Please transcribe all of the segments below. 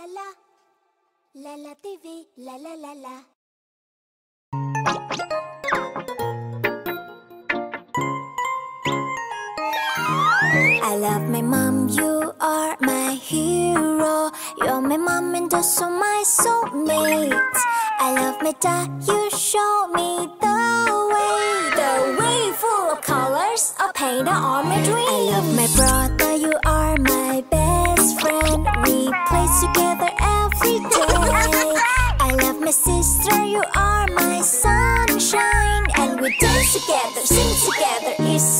la la. La la TV, la la la la. I love my mom, you are my hero. You're my mom and also my soulmate. I love my dad, you show me the way. The way full of colors, a painter on my dreams. I love my brother, you are my best friend. sure you are my sunshine. And we dance together, sing together, it's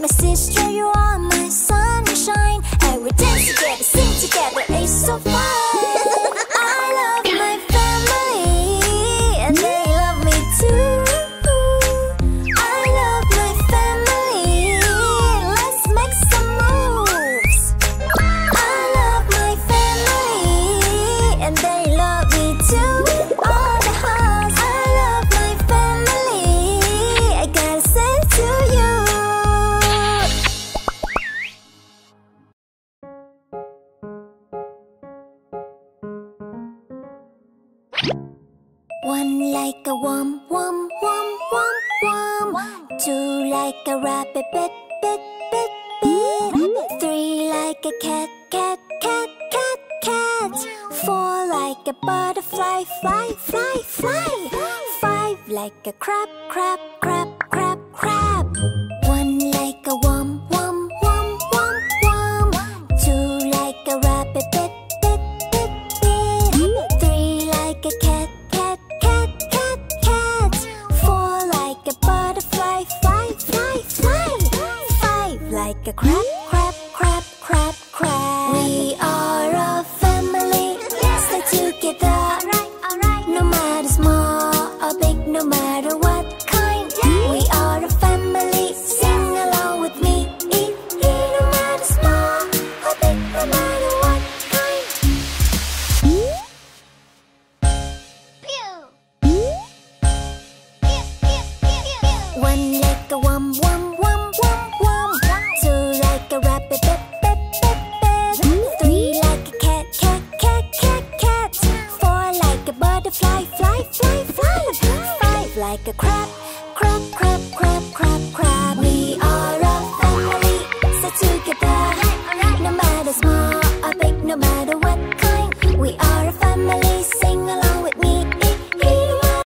my sister, you are. One like a worm, worm, worm, worm, worm. Two like a rabbit, bit, bit, bit, bit. Three like a cat, cat, cat, cat, cat. Four like a butterfly, fly, fly, fly. Five like a crab, crab, crab, crab, crab. like a crab, crab, crab.